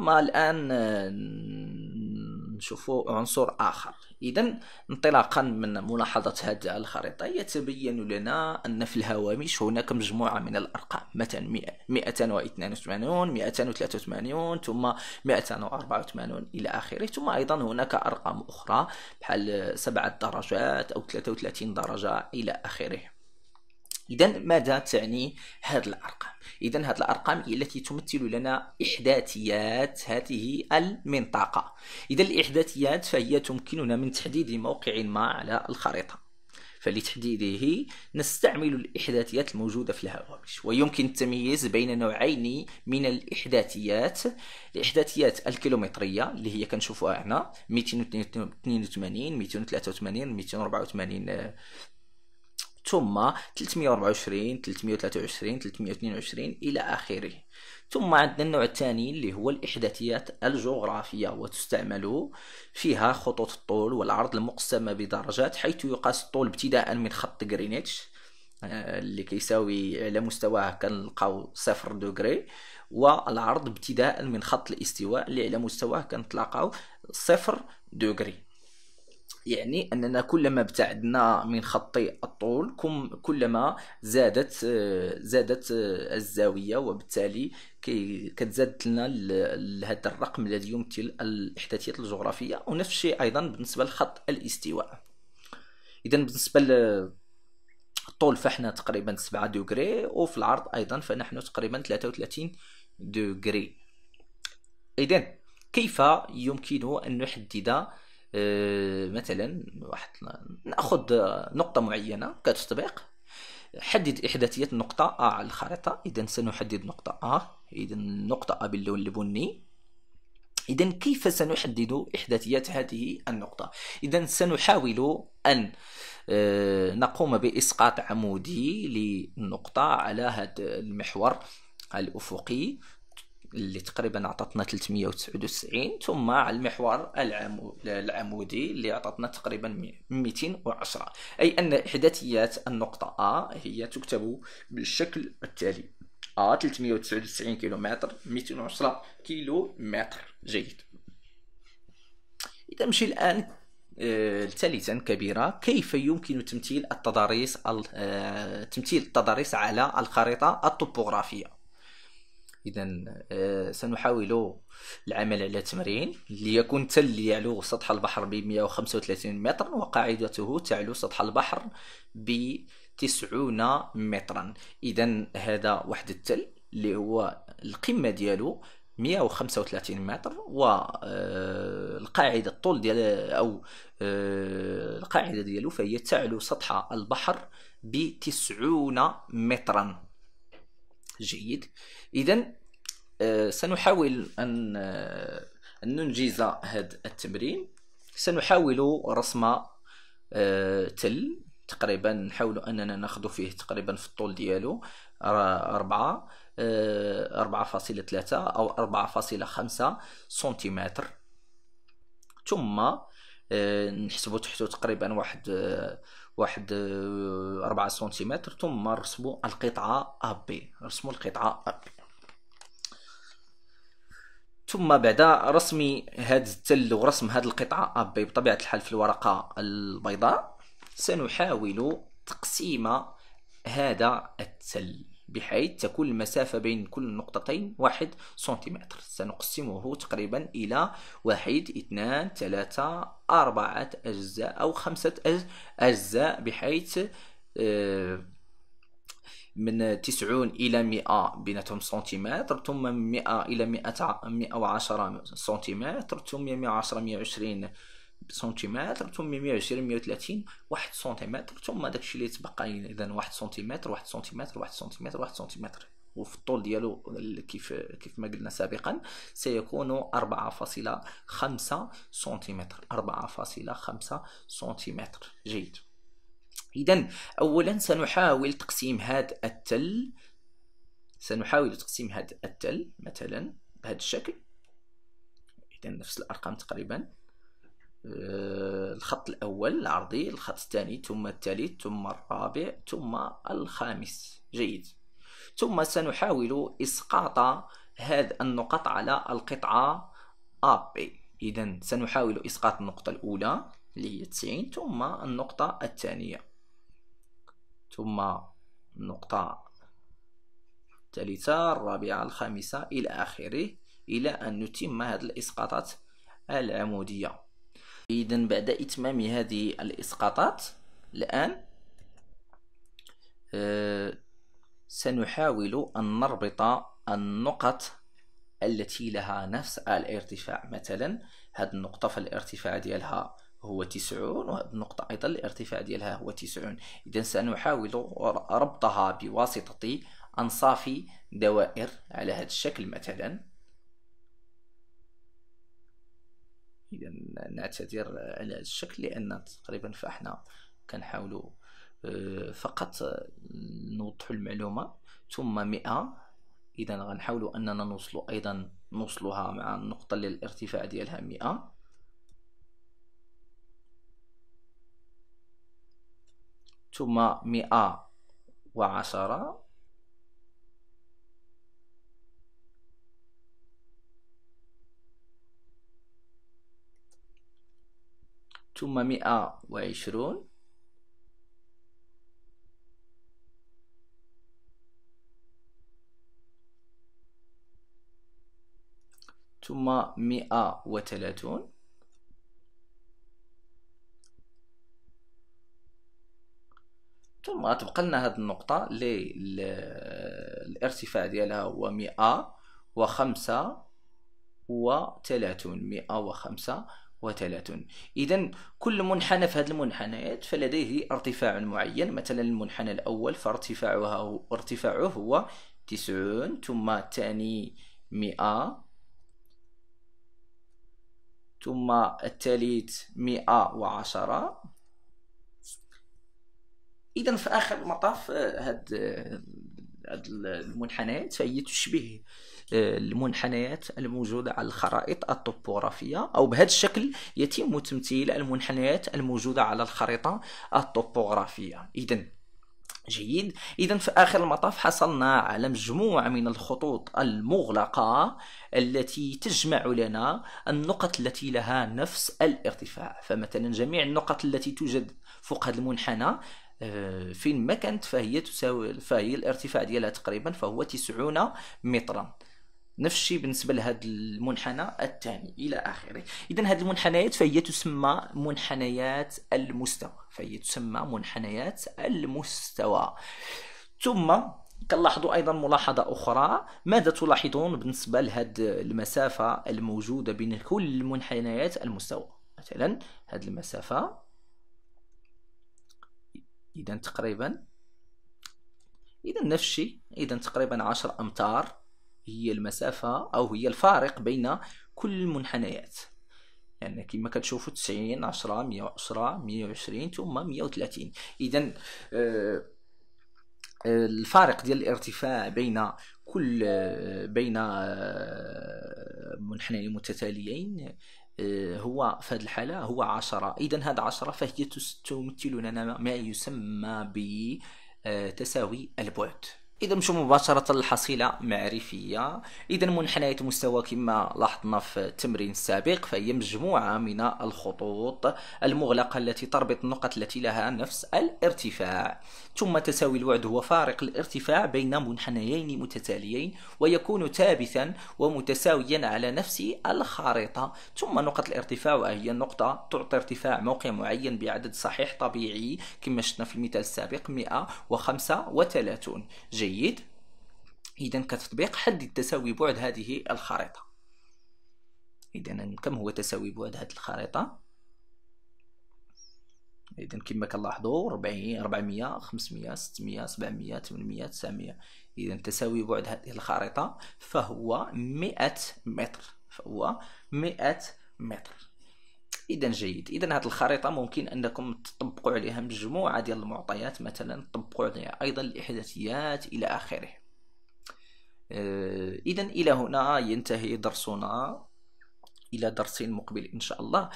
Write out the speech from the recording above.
ثم الآن آه، نشوفوا عنصر آخر. إذا انطلاقا من ملاحظة هذه الخريطة يتبين لنا أن في الهوامش هناك مجموعة من الأرقام. مثلا 282 283 ثم 284 إلى آخره. ثم أيضا هناك أرقام أخرى بحال سبعة درجات أو 33 درجة إلى آخره. إذا ماذا تعني هذه الأرقام؟ إذا هذه الأرقام هي التي تمثل لنا إحداثيات هذه المنطقة. إذا الإحداثيات فهي تمكننا من تحديد موقع ما على الخريطة. فلتحديده نستعمل الإحداثيات الموجودة في الهوامش ويمكن التمييز بين نوعين من الإحداثيات. الإحداثيات الكيلومترية اللي هي كنشوفوها هنا 282 283 284 ثم 324 323 322 إلى آخره. ثم عندنا النوع الثاني اللي هو الإحداثيات الجغرافية وتستعمل فيها خطوط الطول والعرض المقسمة بدرجات حيث يقاس الطول ابتداء من خط غرينتش آه، اللي كيساوي على مستواه كنلقاو صفر دوغري والعرض ابتداء من خط الاستواء اللي على مستواه كنتلاقاو صفر دوغري. يعني أننا كلما ابتعدنا من خطي الطول كلما زادت زادت الزاوية وبالتالي كتزاد لنا هذا الرقم الذي يمثل الاحداثيات الجغرافية ونفس الشيء أيضا بالنسبة لخط الاستواء. اذا بالنسبة للطول فإحنا تقريبا 7 دوغري وفي العرض أيضا فنحن تقريبا 33 دوغري اذا كيف يمكن أن نحدد آه، مثلا واحد نأخذ نقطة معينة كتطبيق. حدد إحداثية النقطة A على الخريطة. إذا سنحدد نقطة A. إذا نقطة A باللون البني إذا كيف سنحدد إحداثيات هذه النقطة؟ إذا سنحاول أن آه، نقوم بإسقاط عمودي للنقطة على هذا المحور الأفقي. اللي تقريبا عطتنا 399 ثم على المحور العمودي اللي عطتنا تقريبا 210 أي أن إحداثيات النقطة A هي تكتب بالشكل التالي. A 399 كيلومتر 210 كيلو متر جيد. إذا نمشي الآن آه، ثالثا كبيرة. كيف يمكن تمثيل التضاريس آه، تمثيل التضاريس على الخريطة الطبوغرافية اذا آه، سنحاول العمل على تمرين ليكون تل يعلو سطح البحر ب 135 متر وقاعدته تعلو سطح البحر ب 90 مترا. اذا هذا واحد التل اللي هو القمة ديالو 135 متر والقاعدة آه، الطول ديال أو آه، القاعدة ديالو فهي تعلو سطح البحر ب 90 مترا. جيد. اذا آه، سنحاول أن آه، أن ننجز هذا التمرين. سنحاول رسم آه، تل. تقريبا نحاول أننا نأخذ فيه تقريبا في الطول ديالو. أربعة أربعة فاصلة ثلاثة أو أربعة فاصلة خمسة سنتيمتر. ثم نحسبو تحتو تقريبا واحد واحد آه، أربعة سنتيمتر ثم رسموا القطعة أبي رسموا القطعة أبي ثم بعد رسم هذا التل ورسم هذه القطعة أبي بطبيعة الحال في الورقة البيضاء سنحاول تقسيم هذا التل. بحيث تكون المسافة بين كل نقطتين واحد سنتيمتر. سنقسمه تقريبا إلى واحد اثنان ثلاثة أربعة أجزاء أو خمسة أجزاء بحيث آه، من تسعون إلى مئة بيناتهم سنتيمتر ثم مئة إلى مئة وعشرة سنتيمتر ثم مئة وعشرة مئة وعشرين سنتيمتر ثم 120 130 واحد سنتيمتر ثم داكشي اللي تبقى اذا واحد سنتيمتر واحد سنتيمتر واحد سنتيمتر واحد سنتيمتر. وفي الطول ديالو كيف كيف ما قلنا سابقا سيكون 4.5 سنتيمتر. 4.5 سنتيمتر. جيد. اذا اولا سنحاول تقسيم هذا التل. سنحاول تقسيم هذا التل مثلا بهذا الشكل. اذا نفس الأرقام تقريبا. الخط الأول العرضي الخط الثاني ثم الثالث ثم الرابع ثم الخامس. جيد. ثم سنحاول إسقاط هذه النقط على القطعة A B. إذا سنحاول إسقاط النقطة الأولى اللي هي 90 ثم النقطة الثانية. ثم النقطة الثالثة الرابعة الخامسة إلى آخره إلى أن نتم هذه الإسقاطات العمودية. إذا بعد إتمام هذه الإسقاطات الآن آه، سنحاول أن نربط النقط التي لها نفس الارتفاع. مثلا هذه النقطة فالارتفاع ديالها هو تسعون وهذه النقطة أيضا الارتفاع ديالها هو تسعون. إذا سنحاول ربطها بواسطة أنصاف دوائر على هذا الشكل مثلا. نعتذر على الشكل لأن تقريبا فإحنا كنحاولوا آه، فقط نوضحوا المعلومة ثم 100 اذا غنحاولوا أننا نوصلوا أيضا نوصلوها مع النقطة للارتفاع ديالها 100 ثم 110 ثم مئة وعشرون. ثم مئة وثلاثون. ثم تبقى لنا هذه النقطة اللي الارتفاع ديالها هو مئة وخمسة وثلاثون. مئة وخمسة وثلاثون إذا كل منحنى في هذه المنحنيات فلديه ارتفاع معين. مثلا المنحنى الأول فارتفاعها ارتفاعه هو تسعون ثم الثاني مئة ثم الثالث مئة وعشرة. إذا في آخر المطاف هاد هاد المنحنيات فهي تشبه آه، المنحنيات الموجودة على الخرائط الطوبوغرافية أو بهذا الشكل يتم تمثيل المنحنيات الموجودة على الخريطة الطوبوغرافية إذا جيد. اذا في آخر المطاف حصلنا على مجموعة من الخطوط المغلقة التي تجمع لنا النقط التي لها نفس الارتفاع. فمثلا جميع النقط التي توجد فوق هذا المنحنى فين ما كانت فهي تساوي فهي الارتفاع ديالها تقريبا فهو 90 مترا. نفس الشيء بالنسبة لهذا المنحنى الثاني إلى آخره. اذا هذه المنحنيات فهي تسمى منحنيات المستوى. فهي تسمى منحنيات المستوى. ثم كنلاحظوا أيضا ملاحظة أخرى. ماذا تلاحظون بالنسبة لهذه المسافة الموجودة بين كل منحنيات المستوى؟ مثلا هذه المسافة اذا تقريبا اذا نفس الشيء اذا تقريبا 10 أمتار هي المسافة أو هي الفارق بين كل المنحنيات يعني كما كتشوفوا 90 10 110 120 ثم 130 إذا آه، الفارق ديال الارتفاع بين كل آه، بين آه، منحنيين متتاليين هو في هذه الحالة هو عشرة. إذا هذا عشرة فهي تمثل لنا ما يسمى بتساوي البعد. إذا نمشيو مباشرة للحصيله معرفية. إذا منحنيات المستوى كما لاحظنا في التمرين السابق فهي مجموعة من الخطوط المغلقة التي تربط النقط التي لها نفس الارتفاع. ثم تساوي الوعد هو فارق الارتفاع بين منحنيين متتاليين ويكون ثابتا ومتساويا على نفس الخارطه ثم نقط الارتفاع وهي النقطه تعطي ارتفاع موقع معين بعدد صحيح طبيعي كما شفنا في المثال السابق 135 جيد. جيد. إذا كتطبيق حدد تساوي بعد هذه الخريطة. إذا كم هو تساوي بعد هذه الخريطة؟ إذا كما كنلاحظوا 40 400 500 600 700 800 900 إذا تساوي بعد هذه الخريطة فهو 100 متر. فهو 100 متر. إذا جيد. إذا هذه الخريطة ممكن أنكم تطبقوا عليها مجموعة ديال المعطيات مثلا تطبقوا عليها أيضا الاحداثيات إلى آخره. آه، اذا إلى هنا ينتهي درسنا. إلى درس مقبل إن شاء الله.